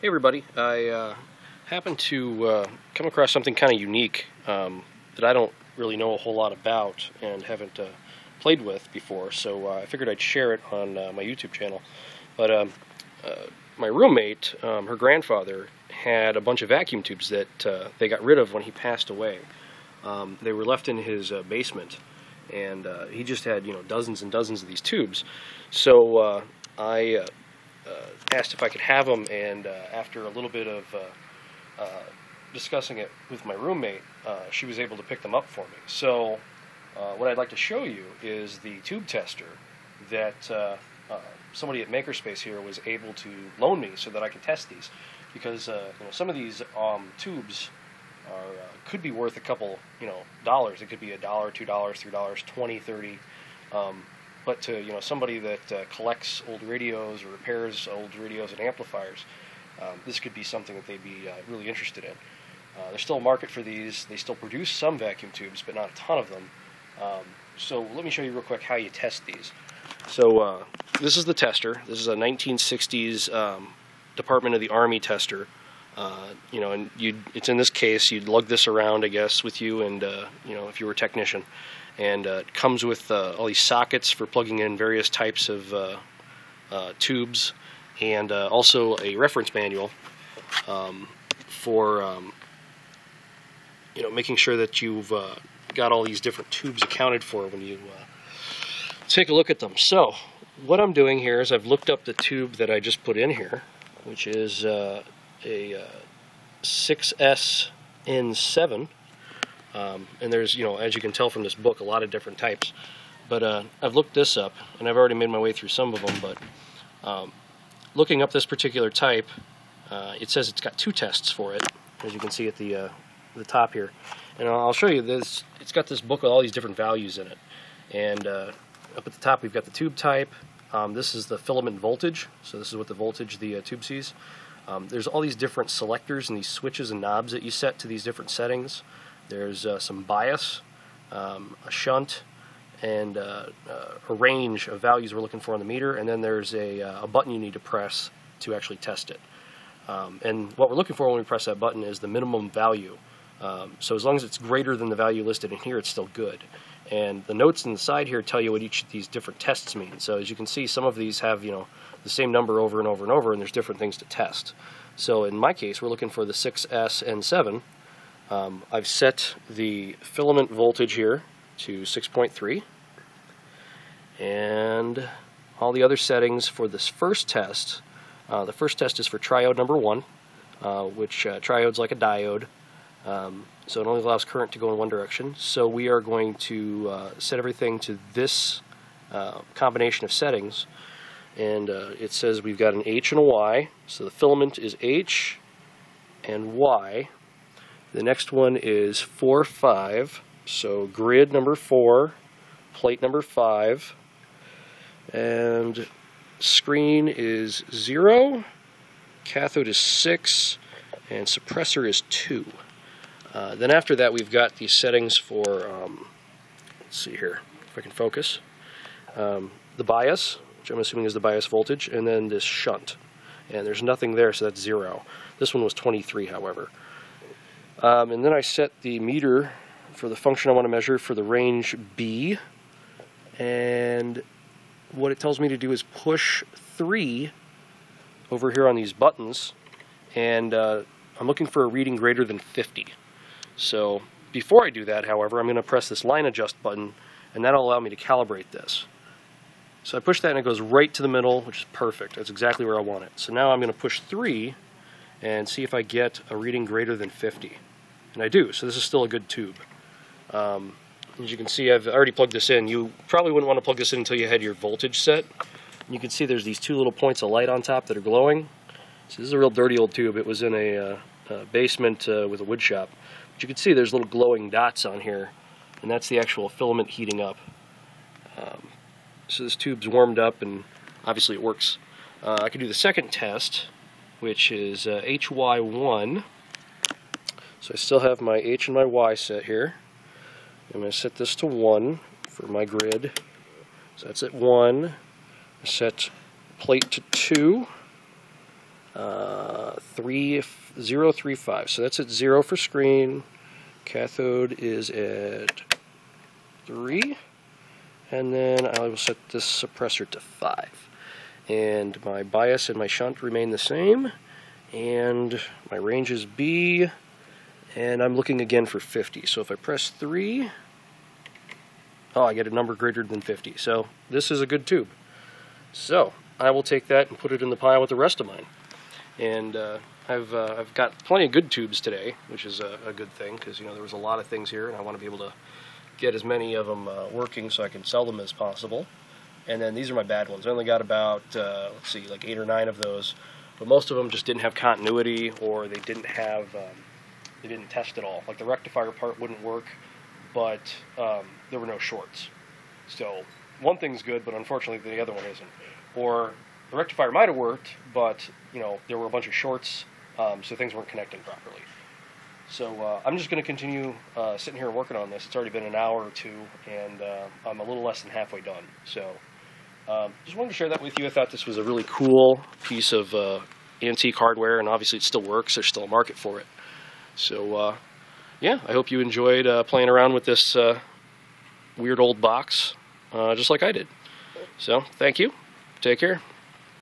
Hey everybody, I uh, happened to uh, come across something kind of unique um, that I don't really know a whole lot about and haven't uh, played with before, so uh, I figured I'd share it on uh, my YouTube channel. But um, uh, my roommate, um, her grandfather, had a bunch of vacuum tubes that they got rid of when he passed away. Um, they were left in his basement, and he just had you know dozens and dozens of these tubes. So I asked if I could have them, and uh, after a little bit of uh, discussing it with my roommate, she was able to pick them up for me. So what I'd like to show you is the tube tester that somebody at Makerspace here was able to loan me so that I could test these because uh, you know some of these um, tubes are uh, could be worth a couple you know dollars. It could be a dollar, two dollars, three dollars, twenty, thirty. Um, but to you know somebody that uh, collects old radios or repairs old radios and amplifiers, um, this could be something that they'd be uh, really interested in. Uh, there's still a market for these. They still produce some vacuum tubes, but not a ton of them. Um, so let me show you real quick how you test these. So uh, this is the tester. This is a 1960s um, Department of the Army tester. Uh, you know, and you it's in this case, you'd lug this around, I guess, with you, and uh, you know, if you were a technician and uh, it comes with uh, all these sockets for plugging in various types of uh, uh tubes and uh, also a reference manual um, for um, you know making sure that you've got all these different tubes accounted for when you take a look at them. So what I'm doing here is I've looked up the tube that I just put in here which is a 6SN7 um, and there's, you know, as you can tell from this book, a lot of different types. But uh, I've looked this up, and I've already made my way through some of them, but um, looking up this particular type, uh, it says it's got two tests for it, as you can see at the, uh, the top here. And I'll show you this. It's got this book with all these different values in it. And uh, up at the top, we've got the tube type. Um, this is the filament voltage, so this is what the voltage the uh, tube sees. Um, there's all these different selectors and these switches and knobs that you set to these different settings. There's uh, some bias, um, a shunt, and uh, uh, a range of values we're looking for on the meter, and then there's a, uh, a button you need to press to actually test it. Um, and what we're looking for when we press that button is the minimum value. Um, so as long as it's greater than the value listed in here, it's still good. And the notes on the side here tell you what each of these different tests mean. So as you can see, some of these have you know the same number over and over and over, and there's different things to test. So in my case, we're looking for the 6SN7, um, I've set the filament voltage here to 6.3 and all the other settings for this first test. Uh, the first test is for triode number one, uh, which uh, triode's like a diode, um, so it only allows current to go in one direction. So we are going to uh, set everything to this uh, combination of settings, and uh, it says we've got an H and a Y, so the filament is H and Y, the next one is 4, 5. So grid number 4, plate number 5, and screen is 0, cathode is 6, and suppressor is 2. Uh, then after that we've got these settings for, um, let's see here, if I can focus, um, the bias, which I'm assuming is the bias voltage, and then this shunt. And there's nothing there, so that's 0. This one was 23, however. Um, and then I set the meter for the function I want to measure for the range B. And what it tells me to do is push 3 over here on these buttons. And uh, I'm looking for a reading greater than 50. So before I do that, however, I'm going to press this line adjust button, and that'll allow me to calibrate this. So I push that and it goes right to the middle, which is perfect. That's exactly where I want it. So now I'm going to push 3 and see if I get a reading greater than 50. And I do, so this is still a good tube. Um, as you can see, I've already plugged this in. You probably wouldn't want to plug this in until you had your voltage set. And you can see there's these two little points of light on top that are glowing. So this is a real dirty old tube. It was in a, uh, a basement uh, with a wood shop. But you can see there's little glowing dots on here, and that's the actual filament heating up. Um, so this tube's warmed up, and obviously it works. Uh, I can do the second test, which is HY1. So I still have my H and my Y set here. I'm going to set this to 1 for my grid. So that's at 1. Set plate to 2. uh, three zero three five. So that's at zero for screen. Cathode is at three, and then I will set this suppressor to five. And my bias and my shunt remain the same, and my range is B, and I'm looking again for 50. So if I press three, oh, I get a number greater than 50. So this is a good tube. So I will take that and put it in the pile with the rest of mine. And uh, I've, uh, I've got plenty of good tubes today, which is a, a good thing because you know there was a lot of things here, and I want to be able to get as many of them uh, working so I can sell them as possible. And then these are my bad ones. I only got about uh, let's see, like eight or nine of those, but most of them just didn't have continuity or they didn't have um, they didn't test at all. Like the rectifier part wouldn't work, but um, there were no shorts. So one thing's good, but unfortunately the other one isn't. Or the rectifier might have worked, but you know there were a bunch of shorts, um, so things weren't connecting properly. So uh, I'm just going to continue uh, sitting here working on this. It's already been an hour or two, and uh, I'm a little less than halfway done. So um, just wanted to share that with you. I thought this was a really cool piece of uh, antique hardware, and obviously it still works. There's still a market for it. So uh, yeah, I hope you enjoyed uh, playing around with this weird old box, just like I did. So thank you. Take care.